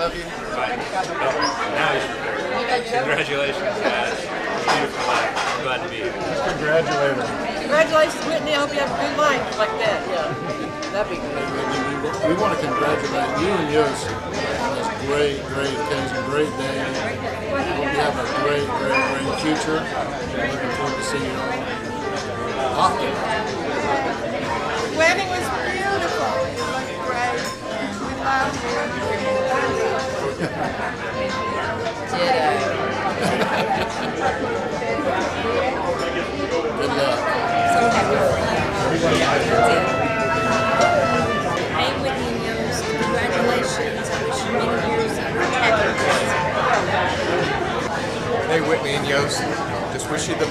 love you. Now he's prepared. Congratulations, guys. Beautiful life. Glad to be here. Congratulate her. Congratulations, Whitney. I hope you have a good life like that. Yeah, that'd be good. We want to congratulate you and yours on this great, great occasion, great day. Hope you have a great, great, great future. Looking forward to seeing you all often. wedding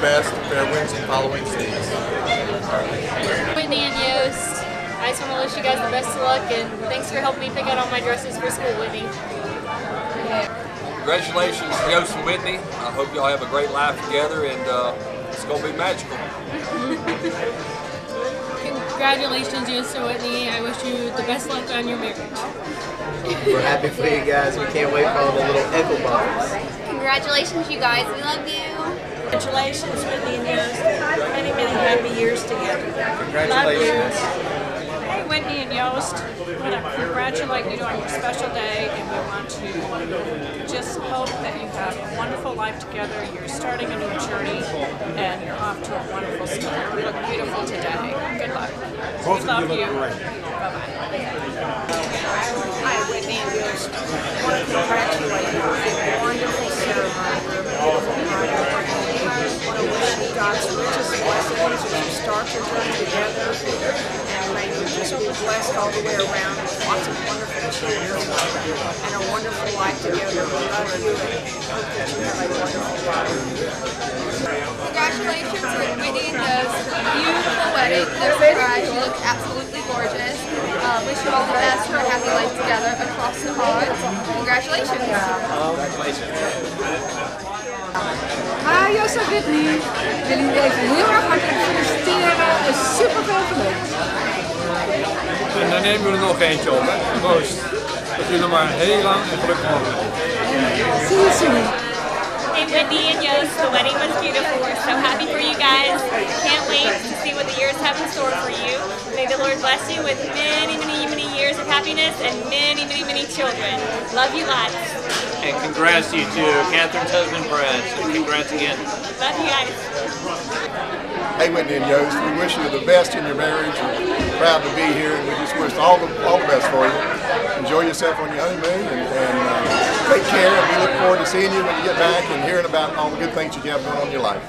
best, fair winds and following seas. Whitney and Joost. I just want to wish you guys the best of luck and thanks for helping me pick out all my dresses for school, Whitney. Congratulations, Joost and Whitney. I hope y'all have a great life together and uh, it's going to be magical. Congratulations, Joost and Whitney. I wish you the best luck on your marriage. We're happy for you guys. We can't wait for all the little echo bombs. Congratulations, you guys. We love you. Congratulations, Whitney and Joost. Many, many happy years together. Congratulations. Hey, Whitney and Joost, we want to congratulate you on your special day, and we want to just hope that you have a wonderful life together. You're starting a new journey, and you're off to a wonderful start. You look beautiful today. Good luck. Both we love you look you. great. Hi, Whitney and Joost. I want to congratulate you on a wonderful ceremony. Beautiful honeymoon. I want to wish you God's richest blessings as you start your journey together. And may you just be blessed all the way around lots of wonderful children and a wonderful life together. We love you and hope that you have a wonderful life. Congratulations, Whitney and Joost. Beautiful wedding. No surprise. You look absolutely gorgeous. Um, wish you all the best for a happy life together across the pond. Congratulations. Hi, Joost en Whitney. Ik wil jullie even heel erg hartelijk feliciteren. Er is super veel gelukt. En dan nemen we er nog eentje op, hè? Proost. Dat jullie nog maar heel lang en gelukkig mogen leven. See you soon. Hey, Whitney and Joost, the wedding was beautiful. We're so happy for you guys. Can't wait to see what the years have in store for you. May the Lord bless you with many, many, many years of happiness and many, many, many children. Love you lots. And congrats to you too. Catherine's husband, Brad. So congrats again. Love you guys. Hey Whitney and Joost, we wish you the best in your marriage. Proud to be here and we just wish all the, all the best for you. Enjoy yourself on your honeymoon and, and uh, take care and we look forward to seeing you when you get back and hearing about all the good things you have going on in your life.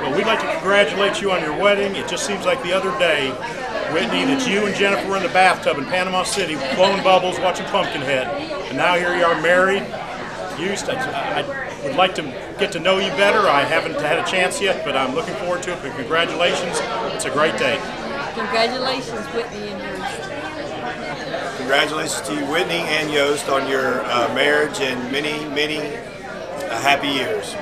Well, we'd like to congratulate you on your wedding. It just seems like the other day, Whitney, that you and Jennifer were in the bathtub in Panama City, blowing bubbles, watching Pumpkinhead, and now here you are married. I, I would like to get to know you better. I haven't had a chance yet, but I'm looking forward to it. But congratulations, it's a great day. Congratulations, Whitney and Joost. Congratulations to you, Whitney and Joost, on your uh, marriage and many, many uh, happy years.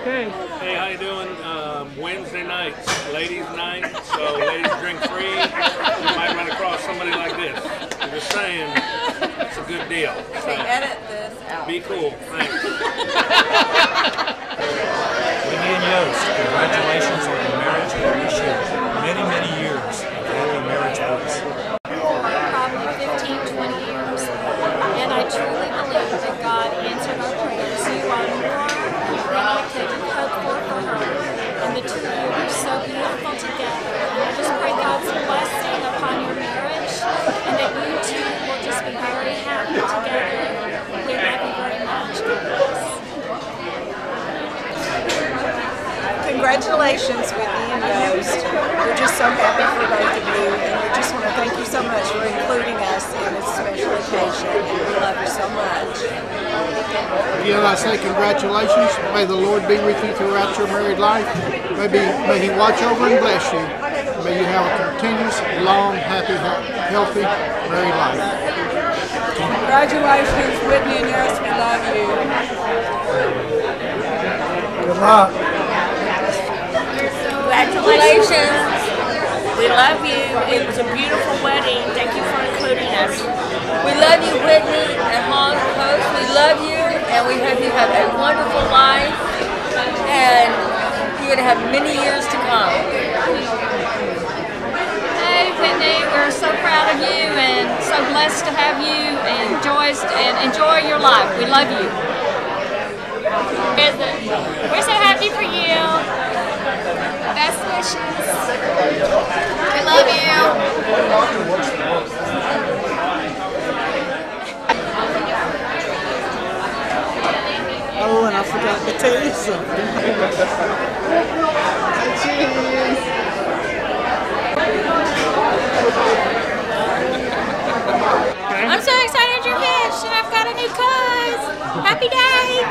Okay. Hey, how you doing? Um, Wednesday nights, ladies' night. So ladies drink free. You might run across somebody like this. I'm just saying, it's a good deal. So Edit this out. be cool. Thanks. Whitney and Joost, congratulations on your marriage and we wish you many, many years of happy marriage bliss. probably 15, 20 years. And I truly believe that God answered our prayers. You are more than I could hope for for her. And the two of you are so beautiful together. And I just pray God's blessing upon your marriage and that you two will just be very happy together. We love you very much. God. Congratulations, Whitney and Joost. We're just so happy for both of you, and we just want to thank you so much for including us in this special occasion. And we love you so much. Again, I say congratulations. May the Lord be with you throughout your married life. Maybe, may He watch over and bless you. May you have a continuous, long, happy, healthy married life. Congratulations, Whitney and Joost. We love you. Good luck. Congratulations. We love you. It was a beautiful wedding. Thank you for including us. We love you, Whitney and Hans Post. We love you, and we hope you have a wonderful life, and you're going to have many years to come. Hey Whitney, we're so proud of you and so blessed to have you and enjoy and enjoy your life. We love you. We're so happy for you. Best wishes. We love you. Oh, and I forgot to tell you something. I'm so excited you're hitched and I've got a new cuz. Happy day.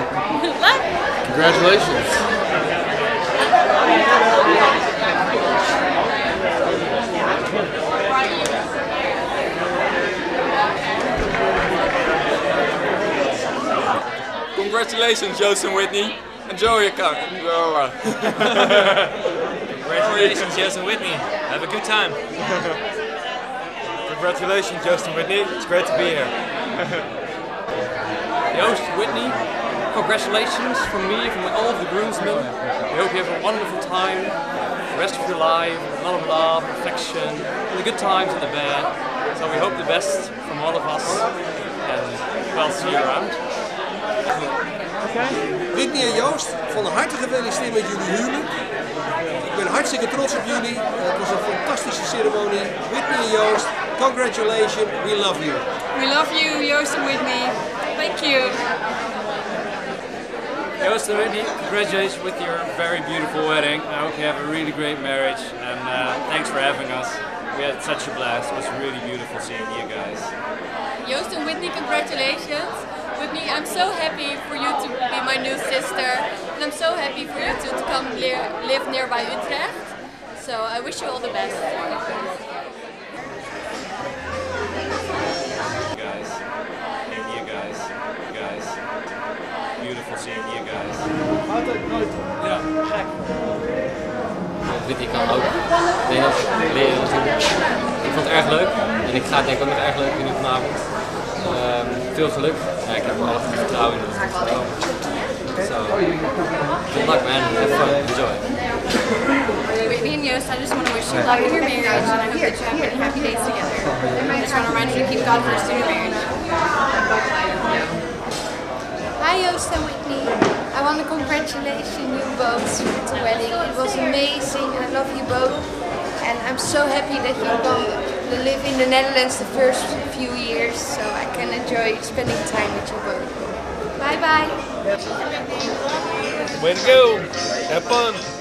Love. Congratulations. Congratulations, Joost and Whitney. Enjoy your car. Congratulations, Joost and Whitney. Have a good time. Congratulations, Justin Whitney. It's great to be here. Joost, Whitney, congratulations from me, from all of the groomsmen. We hope you have a wonderful time, the rest of your life, a lot of love, affection, and the good times and the bad. So we hope the best from all of us, and we'll see you around. Whitney en Joost, van harte gefeliciteerd met jullie huwelijk. Ik ben hartstikke trots op jullie. Het was een fantastische ceremonie. Whitney en Joost, congratulations, we love you. We love you, Joost and Whitney. Thank you. Joost and Whitney, congratulations with your very beautiful wedding. I hope you have a really great marriage, and uh, thanks for having us. We had such a blast. It was really beautiful seeing you guys. Joost and Whitney, congratulations. Whitney, I'm so happy for you to be my new sister, and I'm so happy for you to, to come li- live nearby Utrecht. So I wish you all the best. guys. You guys. You guys. Beautiful seeing you guys. Ja. Whitney kan ook Nederlands leren natuurlijk. Ik vond het erg leuk en ik ga het denk ik ook nog erg leuk vinden vanavond. Ehm, veel geluk. Ja, ik heb alle vertrouwen in dat het. So, good luck man, have fun, enjoy. Whitney and Joost, I just want to wish you luck in your marriage, and I hope that you have many happy days together. I just want to remind you to keep God first in your marriage. Hi Joost and Whitney. I want to congratulate you both with the wedding. It was amazing and I love you both. And I'm so happy that you come to live in the Netherlands the first few years so I can enjoy spending time with you both. Bye bye. Way to go! Have fun!